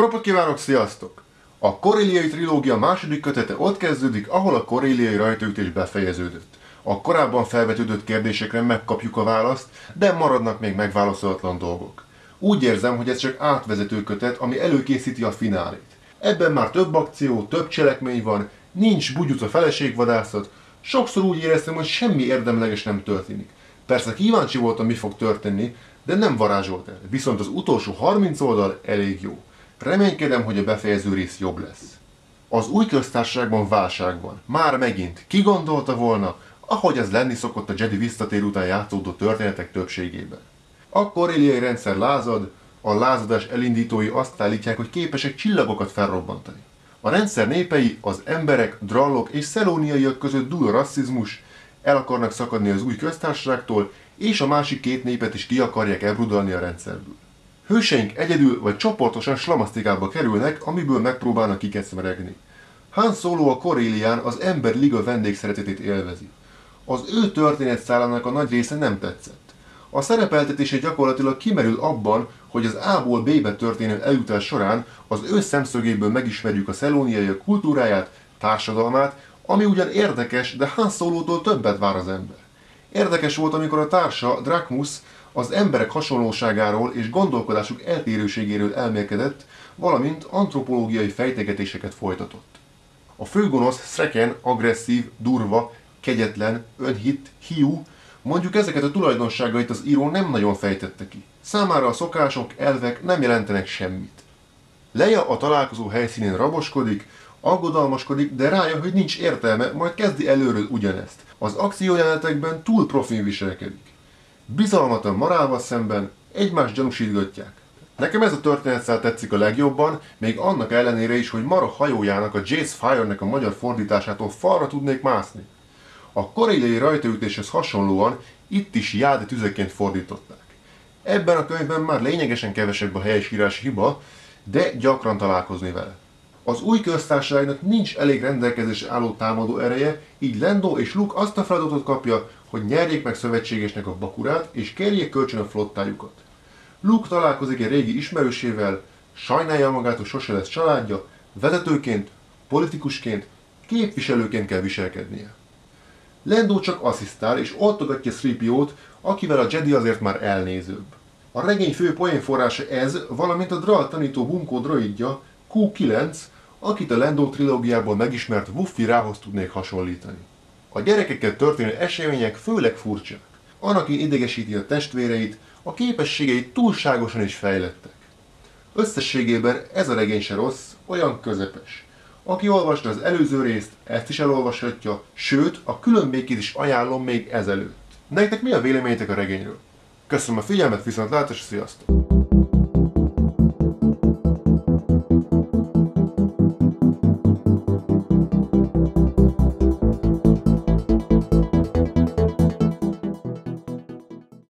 Jó napot kívánok, sziasztok! A Koréliai trilógia második kötete ott kezdődik, ahol a koréliai rajtaütés befejeződött. A korábban felvetődött kérdésekre megkapjuk a választ, de maradnak még megválaszolatlan dolgok. Úgy érzem, hogy ez csak átvezető kötet, ami előkészíti a finálét. Ebben már több akció, több cselekmény van, nincs bugyuca feleségvadászat, sokszor úgy éreztem, hogy semmi érdemleges nem történik. Persze kíváncsi voltam, mi fog történni, de nem varázsolt el. Viszont az utolsó 30 oldal elég jó. Reménykedem, hogy a befejező rész jobb lesz. Az új köztársaságban válság van. Már megint. Ki gondolta volna, ahogy ez lenni szokott a Jedi visszatér után játszódó történetek többségében. A koréliai rendszer lázad, a lázadás elindítói azt állítják, hogy képesek csillagokat felrobbantani. A rendszer népei, az emberek, drallok és szelóniaiak között dúl a rasszizmus, el akarnak szakadni az új köztársaságtól, és a másik két népet is ki akarják elrudalni a rendszerből. Hőseink egyedül vagy csoportosan slamasztikába kerülnek, amiből megpróbálnak kikecmeregni. Han Solo a Korélián az Ember Liga vendégszeretetét élvezi. Az ő történetszálának a nagy része nem tetszett. A szerepeltetése gyakorlatilag kimerül abban, hogy az A-ból B-be történő eljutás során az ő szemszögéből megismerjük a szelóniai kultúráját, társadalmát, ami ugyan érdekes, de Han Solo-tól többet vár az ember. Érdekes volt, amikor a társa, Drachmus, az emberek hasonlóságáról és gondolkodásuk eltérőségéről elmélkedett, valamint antropológiai fejtegetéseket folytatott. A főgonosz Sreken agresszív, durva, kegyetlen, önhit, hiú, mondjuk ezeket a tulajdonságait az író nem nagyon fejtette ki. Számára a szokások, elvek nem jelentenek semmit. Leia a találkozó helyszínén raboskodik, aggodalmaskodik, de rájön, hogy nincs értelme, majd kezdi előről ugyanezt. Az akciójelenetekben túl profin viselkedik. Bizalmatlan marálva szemben egymást gyanúsítgatják. Nekem ez a történetszál tetszik a legjobban, még annak ellenére is, hogy Mara hajójának, a Jace Fire-nek a magyar fordításától falra tudnék mászni. A koreai rajtaütéshez hasonlóan itt is jáde tüzeként fordították. Ebben a könyvben már lényegesen kevesebb a helyesírási hiba, de gyakran találkozni vele. Az új köztársaságnak nincs elég rendelkezés álló támadó ereje, így Lendo és Luke azt a feladatot kapja, hogy nyerjék meg szövetségesnek a bakurát, és kérjék kölcsön a flottájukat. Luke találkozik egy régi ismerősével, sajnálja magát, hogy sose lesz családja, vezetőként, politikusként, képviselőként kell viselkednie. Lendo csak asszisztál és oltogatja 3 akivel a Jedi azért már elnézőbb. A regény fő poénforrása ez, valamint a Drall tanító bunkó droidja, Q9, akit a Lando trilógiából megismert Wuffi rához tudnék hasonlítani. A gyerekekkel történő események főleg furcsák. Anakin idegesíti a testvéreit, a képességei túlságosan is fejlettek. Összességében ez a regény se rossz, olyan közepes. Aki olvasta az előző részt, ezt is elolvashatja, sőt, a különbékét is ajánlom még ezelőtt. Nektek mi a véleményetek a regényről? Köszönöm a figyelmet, viszont látás, sziasztok!